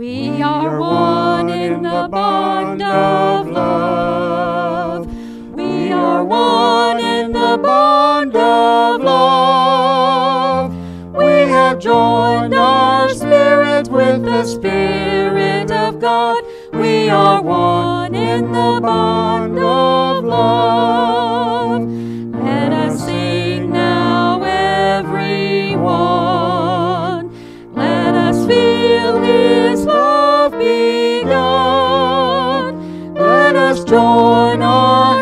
We are one in the bond of love. We are one in the bond of love. We have joined our spirit with the Spirit of God. We are one in the bond Let us our